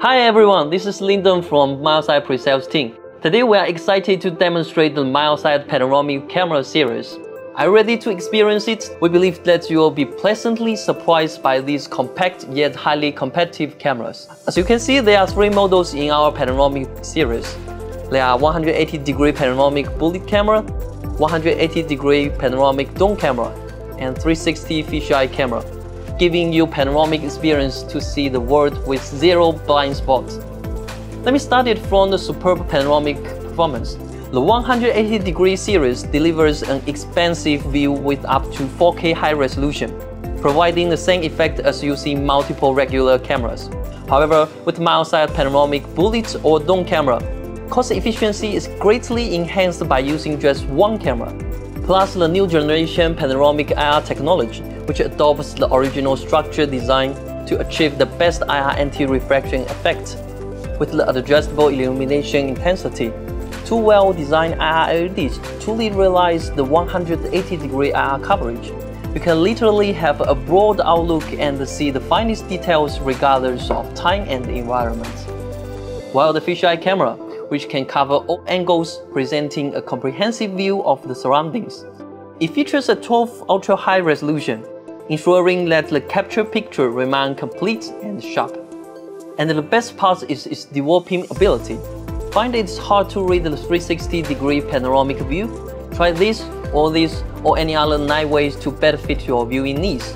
Hi everyone, this is Lyndon from Milesight Pre-Sales team. Today we are excited to demonstrate the Milesight Panoramic Camera series. Are you ready to experience it? We believe that you will be pleasantly surprised by these compact yet highly competitive cameras. As you can see, there are three models in our panoramic series. There are 180 degree panoramic bullet camera, 180 degree panoramic dome camera, and 360 fisheye camera, giving you panoramic experience to see the world with zero blind spots. Let me start it from the superb panoramic performance. The 180 degree series delivers an expansive view with up to 4K high resolution, providing the same effect as using multiple regular cameras. However, with Milesight panoramic bullet or dome camera, cost efficiency is greatly enhanced by using just one camera. Plus the new generation panoramic IR technology, which adopts the original structure design to achieve the best IR anti-refraction effect with the adjustable illumination intensity. Two well-designed IR LEDs truly realize the 180-degree IR coverage. You can literally have a broad outlook and see the finest details regardless of time and environment. While the fisheye camera, which can cover all angles, presenting a comprehensive view of the surroundings. It features a 12 ultra-high resolution, ensuring that the captured picture remains complete and sharp. And the best part is its dewarping ability. Find it's hard to read the 360 degree panoramic view? Try this or this or any other 9 ways to better fit your viewing needs.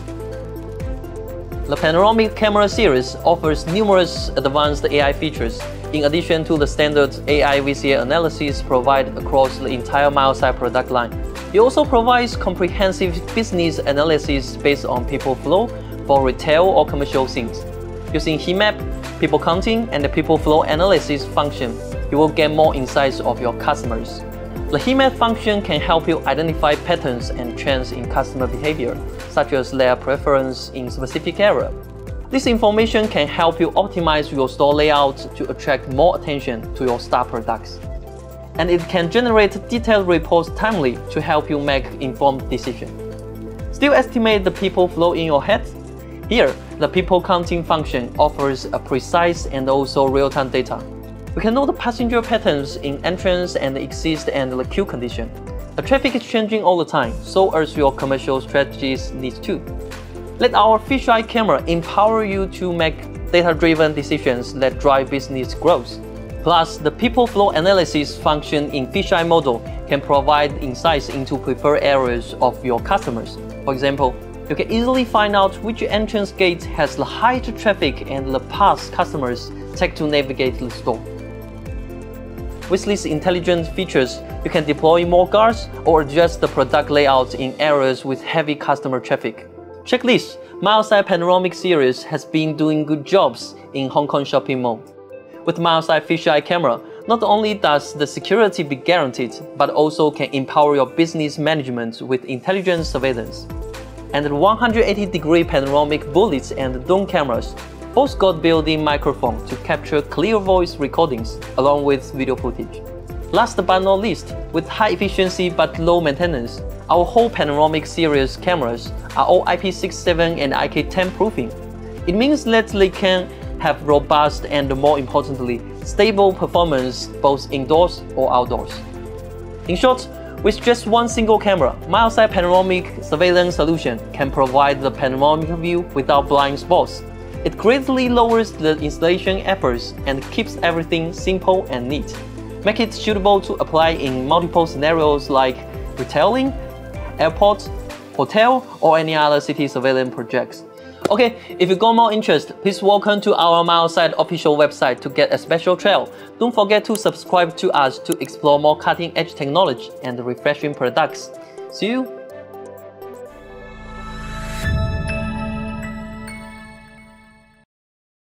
The Panoramic Camera series offers numerous advanced AI features, in addition to the standard AI VCA analysis provided across the entire Milesight product line. It also provides comprehensive business analysis based on people flow for retail or commercial scenes. Using HeatMap, people counting, and the people flow analysis function, you will get more insights of your customers. The HeatMap function can help you identify patterns and trends in customer behavior, such as their preference in specific area. This information can help you optimize your store layout to attract more attention to your star products. And it can generate detailed reports timely to help you make informed decisions. Still estimate the people flow in your head? Here, the people counting function offers a precise and also real-time data. We can know the passenger patterns in entrance and exit and the queue condition. The traffic is changing all the time, so as your commercial strategies need to. Let our fisheye camera empower you to make data-driven decisions that drive business growth. Plus, the people flow analysis function in fisheye model can provide insights into preferred areas of your customers. For example, you can easily find out which entrance gate has the highest traffic and the paths customers take to navigate the store. With these intelligent features, you can deploy more guards or adjust the product layout in areas with heavy customer traffic. Check this, Milesight Panoramic Series has been doing good jobs in Hong Kong shopping mall. With Milesight fisheye camera, not only does the security be guaranteed, but also can empower your business management with intelligent surveillance. And the 180 degree panoramic bullets and dome cameras both got built-in microphone to capture clear voice recordings along with video footage. Last but not least, with high efficiency but low maintenance, our whole panoramic series cameras are all IP67 and IK10 proofing. It means that they can have robust and more importantly, stable performance both indoors or outdoors. In short, with just one single camera, Milesight Panoramic Surveillance Solution can provide the panoramic view without blind spots. It greatly lowers the installation efforts and keeps everything simple and neat. Make it suitable to apply in multiple scenarios like retailing, airports, hotel, or any other city surveillance projects. Okay, if you got more interest, please welcome to our Milesight official website to get a special trial. Don't forget to subscribe to us to explore more cutting-edge technology and refreshing products. See you